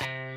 you